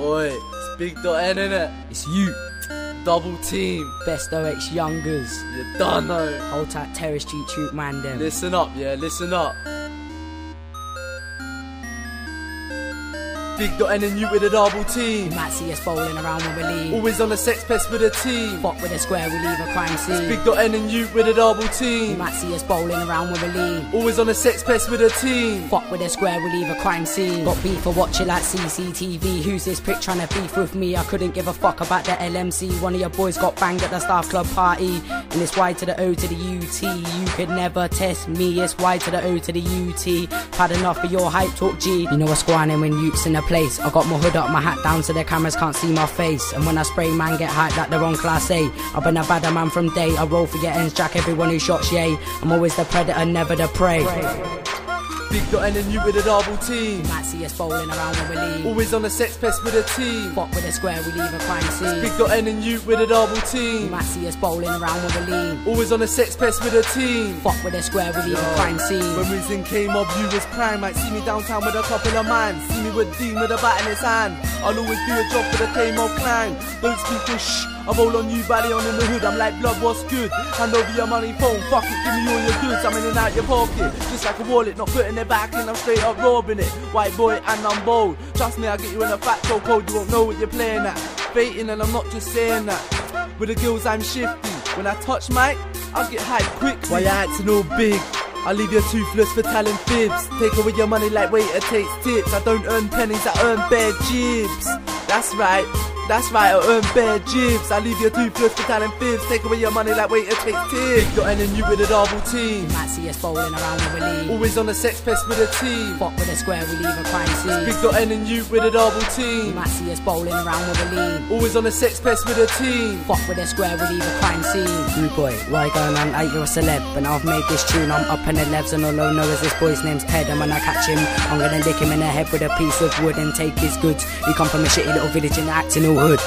Oi, it's Big Dot N in it. It's you, Double team. best OX youngers. You done know. Hold tight, Terrace Street Troop man them. Listen up, yeah, listen up. Big Dot N and you with a double team. You might see us bowling around when we leave. Always on the sex pest with a team. Fuck with a square, we leave a crime scene. Big Dot N and you with a double team. You might see us bowling around when we leave. Always on the sex pest with a team. Fuck with a square, we leave a crime scene. Got beef for watching like CCTV. Who's this prick trying to beef with me? I couldn't give a fuck about the LMC. One of your boys got banged at the staff club party. And it's Y to the O to the UT. You could never test me. It's Y to the O to the UT. Had enough of your hype talk, G. You know what's going on when youths in place. I got my hood up, my hat down so the cameras can't see my face. And when I spray, man get hyped like they're on class A. I've been a badder man from day. I roll for your ends, jack everyone who shots yay. I'm always the predator, never the prey. Big Dot N and you with a double team. Might see us bowling around when we leave. Always on the sex pest with a team. Fuck with a square, we leave a crime scene. Big Dot N and you with a double You team. might see us bowling around when we leave. Always on the sex pest with a team. Fuck with a square, we leave a crime scene. When in K-Mob, you was prime. Might see me downtown with a couple of man. See me with Dean with a bat in his hand. I'll always do a job for the K-Mob clan. Don't speak to shh. I roll on you, bally on in the hood. I'm like, blood, what's good? Hand over your money phone. Fuck it, give me all your goods. I'm in and out your pocket. Just like a wallet, not putting it back in. I'm straight up robbing it. White boy, and I'm bold. Trust me, I'll get you in a fat toe code. You won't know what you're playing at. Baiting, and I'm not just saying that. With the girls, I'm shifty. When I touch mic, I get hyped quick. Why you acting all big? I leave your toothless for telling fibs. Take away your money like waiter takes tips. I don't earn pennies, I earn bare jibs. That's right. That's right, I earn bare jibs. I leave you toothless for telling fibs. Take away your money like waiter takes tips. Big Dot N you with a double team. You might see us bowling around with a leave. Always on the sex pest with a team. Fuck with a square, we leave a crime scene. Big Dot N you with a double team. You team. might see us bowling around with a leave. Always on the sex pest with a team. Fuck with a square, we leave a crime scene. Rude boy, why going on like you're a celeb? And I've made this tune, I'm up in the levs, and all I know is this boy's name's Ted. And when I catch him, I'm gonna lick him in the head with a piece of wood and take his goods. He come from a shitty little village and acting all hood.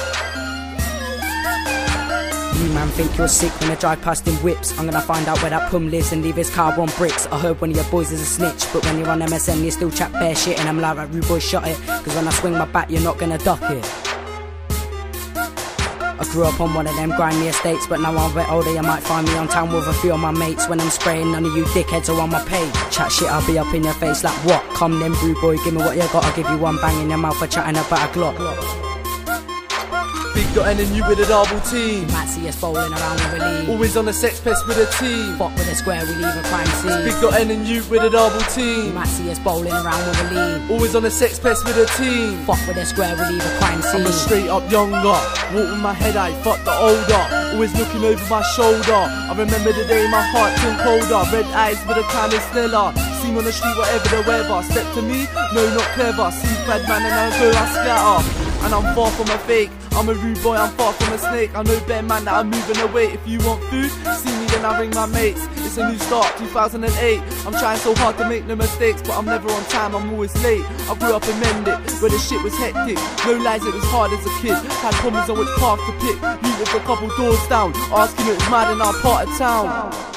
You man think you're sick when I drive past in whips. I'm gonna find out where that pum lives and leave his car on bricks. I heard one of your boys is a snitch, but when you're on MSN, you still chat bare shit. And I'm like, right, rude boy, shut it. Cause when I swing my bat, you're not gonna duck it. I grew up on one of them grimy estates, but now I'm a bit older. You might find me on town with a few of my mates. When I'm spraying, none of you dickheads are on my page. Chat shit, I'll be up in your face like what? Come then, brew boy, give me what you got. I'll give you one bang in your mouth for chatting about a Glock. Big Dot N you with a double team. Might see us bowling around we leave. Always on the sex pest with a team. Fuck with a square, we leave a crime scene. Big Dot N you with a double team. might see us bowling around we leave. Always on the sex pest with a team. Fuck with a square, we leave a crime scene. I'm a straight up younger. Walk with my head high, fuck the older. Always looking over my shoulder. I remember the day my heart turned colder. Red eyes with a kind of sneller. See me on the street, whatever the weather. Step to me, no, not clever. See bad man and I go, I scatter. And I'm far from a fake. I'm a rude boy, I'm far from a snake. I know better man that I'm moving away. If you want food, see me then I ring my mates. It's a new start, 2008. I'm trying so hard to make no mistakes, but I'm never on time, I'm always late. I grew up in Mendip, where the shit was hectic. No lies, it was hard as a kid. Had problems on which path to pick. You lived a couple doors down, asking it was mad in our part of town.